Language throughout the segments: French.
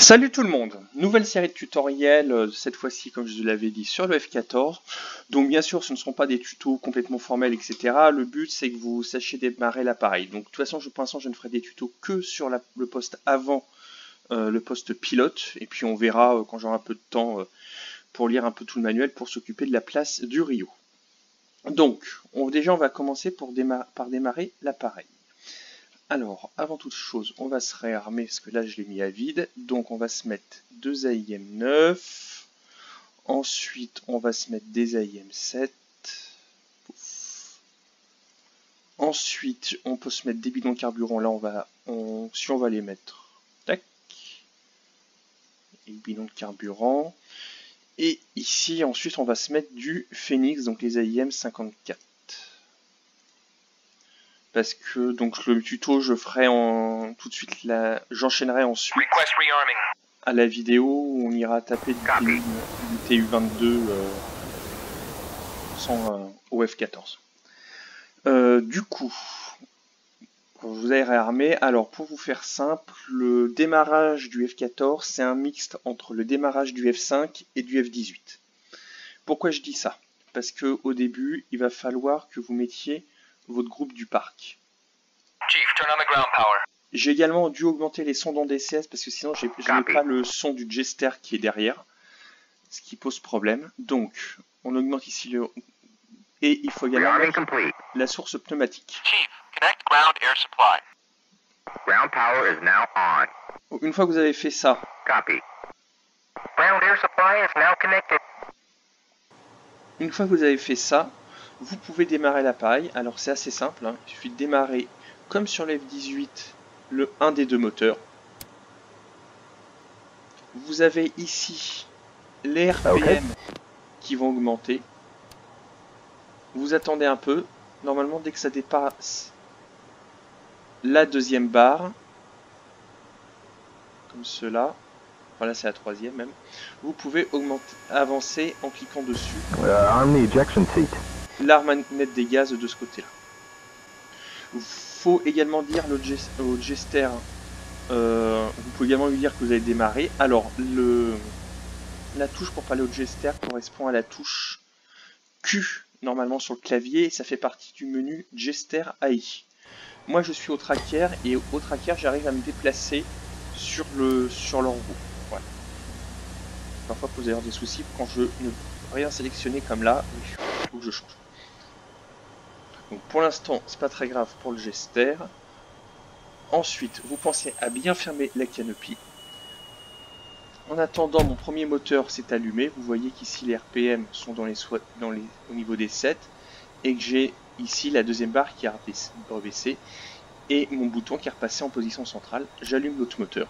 Salut tout le monde, nouvelle série de tutoriels, euh, cette fois-ci comme je vous l'avais dit sur le F14. Donc bien sûr ce ne seront pas des tutos complètement formels etc. Le but c'est que vous sachiez démarrer l'appareil. Donc de toute façon pour l'instant je ne ferai des tutos que sur le poste avant euh, le poste pilote. Et puis on verra euh, quand j'aurai un peu de temps pour lire un peu tout le manuel pour s'occuper de la place du Rio. Donc déjà on va commencer par démarrer l'appareil. Alors, avant toute chose, on va se réarmer, parce que là je l'ai mis à vide. Donc on va se mettre deux AIM 9. Ensuite, on va se mettre des AIM 7. Ensuite, on peut se mettre des bidons de carburant. Là, on va, si on va les mettre, tac. Et bidons de carburant. Et ici, ensuite, on va se mettre du Phoenix, donc les AIM 54 parce que donc le tuto je ferai en tout de suite la j'enchaînerai ensuite à la vidéo où on ira taper du, TU22 euh, sans euh, au F14. Euh, du coup, vous avez réarmé. Alors pour vous faire simple, le démarrage du F14 c'est un mixte entre le démarrage du F5 et du F18. Pourquoi je dis ça? Parce que au début, il va falloir que vous mettiez votre groupe du parc. J'ai également dû augmenter les sons dans DCS parce que sinon je n'ai pas le son du Jester qui est derrière, ce qui pose problème. Donc on augmente ici le... Et il faut également la source pneumatique. Une fois que vous avez fait ça, une fois que vous avez fait ça, vous pouvez démarrer la paille. Alors c'est assez simple, hein. il suffit de démarrer comme sur f 18 le 1 des deux moteurs. Vous avez ici les RPM qui vont augmenter. Vous attendez un peu. Normalement, dès que ça dépasse la deuxième barre, comme cela, voilà c'est la troisième même, vous pouvez augmenter, avancer en cliquant dessus. Uh, la manette des gaz de ce côté-là. faut également dire au Jester, euh, vous pouvez également lui dire que vous avez démarré. Alors, le, la touche pour parler au Jester correspond à la touche Q normalement sur le clavier et ça fait partie du menu Jester AI. Moi je suis au tracker et au tracker j'arrive à me déplacer sur le sur. Voilà. Parfois vous avez des soucis quand je ne rien sélectionner comme là, il faut que je change. Donc pour l'instant, c'est pas très grave pour le gester. Ensuite, vous pensez à bien fermer la canopie. En attendant, mon premier moteur s'est allumé. Vous voyez qu'ici les RPM sont au niveau des 7 et que j'ai ici la deuxième barre qui a rebaissé et mon bouton qui est repassé en position centrale. J'allume l'autre moteur.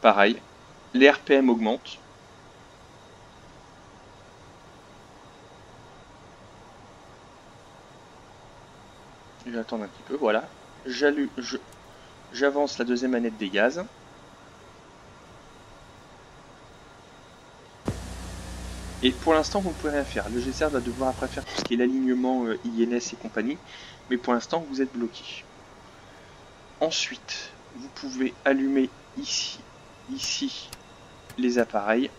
Pareil, les RPM augmentent. Attendre un petit peu, voilà. J'avance la deuxième manette des gaz. Et pour l'instant, vous ne pouvez rien faire. Le GCR va devoir après faire tout ce qui est l'alignement euh, INS et compagnie. Mais pour l'instant, vous êtes bloqué. Ensuite, vous pouvez allumer ici, ici, les appareils.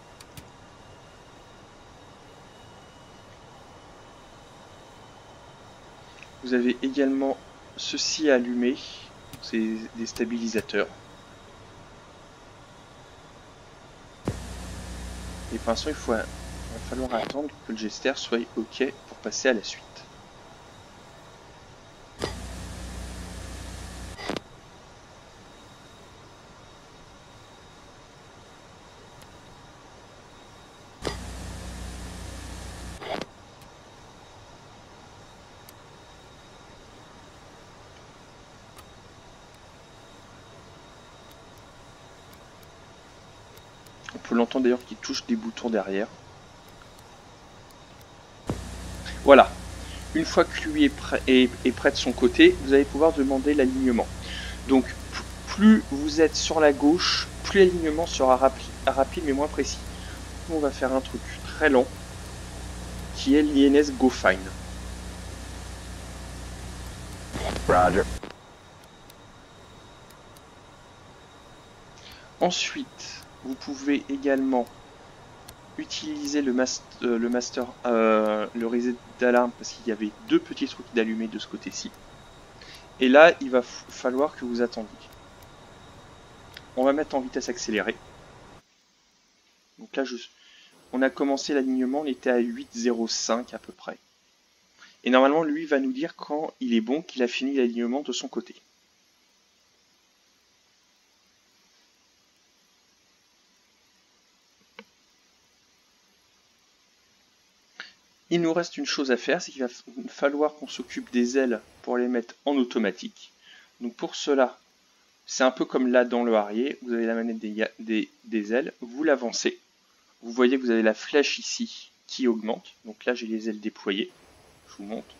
Vous avez également ceci allumé, c'est des stabilisateurs. Et pour l'instant, il, faut, il va falloir attendre que le gester soit OK pour passer à la suite. Peut l'entendre d'ailleurs qui touche des boutons derrière. Voilà. Une fois que lui est prêt, est, prêt de son côté, vous allez pouvoir demander l'alignement. Donc plus vous êtes sur la gauche, plus l'alignement sera rapide mais moins précis. On va faire un truc très lent qui est l'INS GoFine. Ensuite, vous pouvez également utiliser le, euh, master, euh, le reset d'alarme parce qu'il y avait deux petits trucs d'allumer de ce côté-ci. Et là, il va falloir que vous attendiez. On va mettre en vitesse accélérée. Donc là, on a commencé l'alignement, on était à 8,05 à peu près. Et normalement, lui va nous dire quand il est bon qu'il a fini l'alignement de son côté. Il nous reste une chose à faire, c'est qu'il va falloir qu'on s'occupe des ailes pour les mettre en automatique. Donc pour cela, c'est un peu comme là dans le harrier, vous avez la manette des, ailes, vous l'avancez. Vous voyez que vous avez la flèche ici qui augmente. Donc là j'ai les ailes déployées. Je vous montre.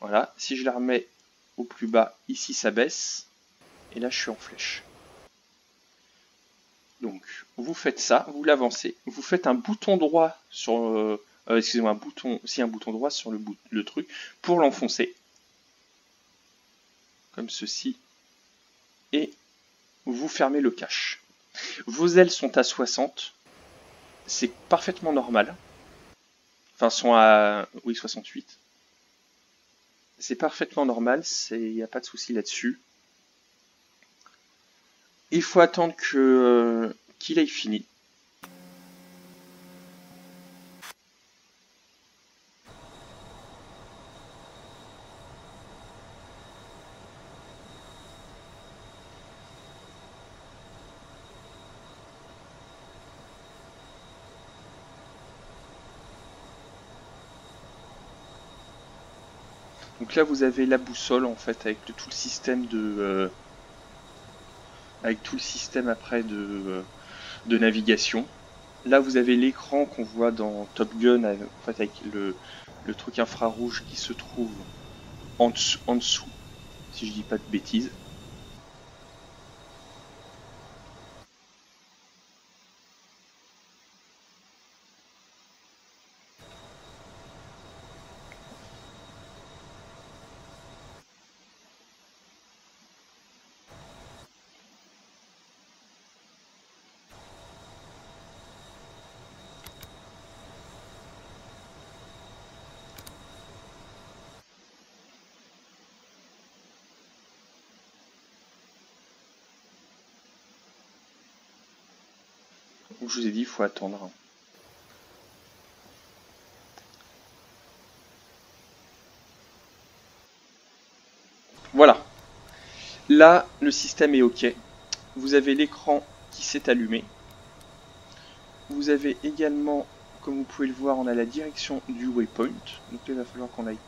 Voilà, si je la remets au plus bas, ici ça baisse. Et là je suis en flèche. Donc vous faites ça, vous l'avancez, vous faites un bouton droit sur... Euh, euh, excusez-moi, un bouton, si un bouton droit sur le, truc, pour l'enfoncer, comme ceci, et vous fermez le cache. Vos ailes sont à 60, c'est parfaitement normal. Enfin, sont à, oui, 68. C'est parfaitement normal, il n'y a pas de souci là-dessus. Il faut attendre que euh, qu'il ait fini. Là vous avez la boussole en fait avec tout le système de euh, avec tout le système après de, euh, de navigation. Là vous avez l'écran qu'on voit dans Top Gun en fait avec le, le truc infrarouge qui se trouve en dessous, si je dis pas de bêtises. Je vous ai dit, il faut attendre. Voilà. Là, le système est OK. Vous avez l'écran qui s'est allumé. Vous avez également, comme vous pouvez le voir, on a la direction du waypoint. Donc il va falloir qu'on aille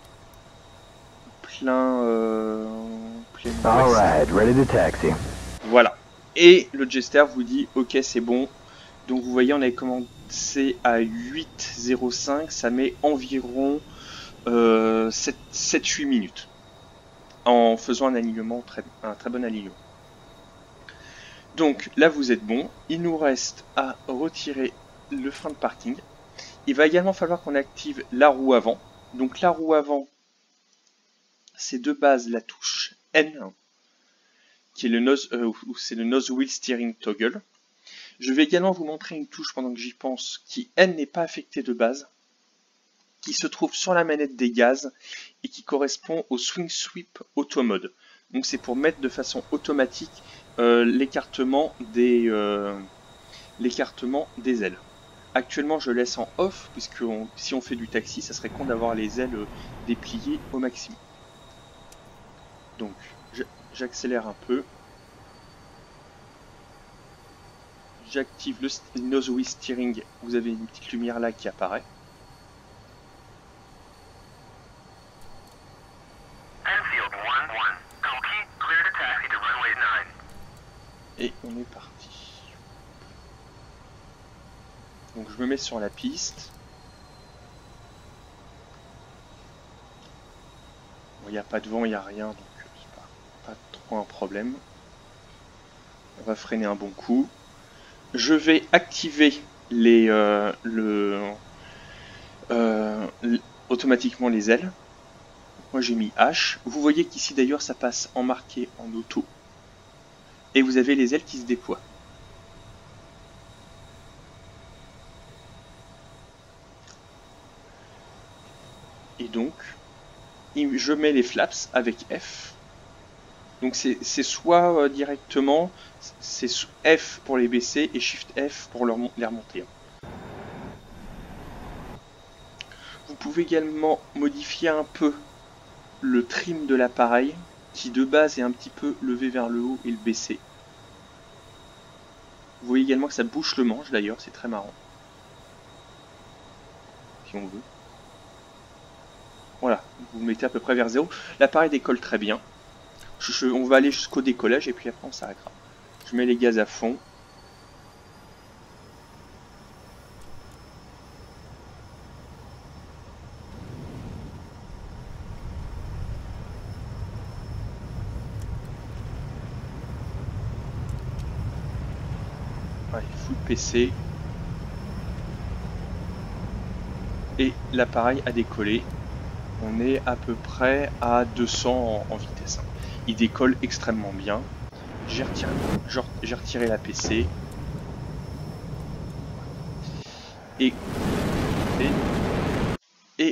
plein... Euh, Voilà. Et le jester vous dit, ok c'est bon, donc vous voyez, on avait commencé à 8,05, ça met environ 7-8 euh, minutes en faisant un alignement, un très bon alignement. Donc là vous êtes bon, il nous reste à retirer le frein de parking. Il va également falloir qu'on active la roue avant. Donc la roue avant, c'est de base la touche N, qui est le nose, euh, c'est le nose wheel steering toggle. Je vais également vous montrer une touche pendant que j'y pense qui, elle, n'est pas affectée de base, qui se trouve sur la manette des gaz et qui correspond au Swing Sweep Auto Mode. Donc c'est pour mettre de façon automatique euh, l'écartement des, euh, des ailes. Actuellement je laisse en off puisque si on fait du taxi ça serait con d'avoir les ailes euh, dépliées au maximum. Donc j'accélère un peu. J'active le nose wheel steering, vous avez une petite lumière là qui apparaît. Et on est parti. Donc je me mets sur la piste. Il n'y a pas de vent, il n'y a rien, donc c'est pas trop un problème. On va freiner un bon coup je vais activer les, euh, euh, automatiquement les ailes. Moi j'ai mis H. Vous voyez qu'ici d'ailleurs ça passe en marqué en auto. Et vous avez les ailes qui se déploient. Et donc, je mets les flaps avec F donc c'est soit euh, directement, c'est F pour les baisser et Shift F pour les remonter. Vous pouvez également modifier un peu le trim de l'appareil qui de base est un petit peu levé vers le haut et le baisser. Vous voyez également que ça bouche le manche d'ailleurs, c'est très marrant. Si on veut. Voilà, vous mettez à peu près vers zéro. L'appareil décolle très bien. On va aller jusqu'au décollage et puis après on s'arrêtera. Je mets les gaz à fond. Allez, full PC. Et l'appareil a décollé on est à peu près à 200 en, vitesse. Il décolle extrêmement bien. J'ai retiré, la PC. Et,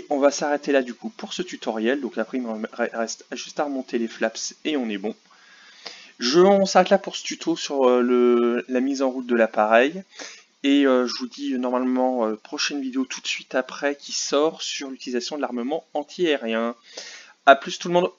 on va s'arrêter là du coup pour ce tutoriel. Donc après il me reste juste à remonter les flaps et on est bon. Je, on s'arrête là pour ce tuto sur euh, la mise en route de l'appareil. Et euh, je vous dis euh, normalement prochaine vidéo tout de suite après qui sort sur l'utilisation de l'armement anti-aérien. A plus tout le monde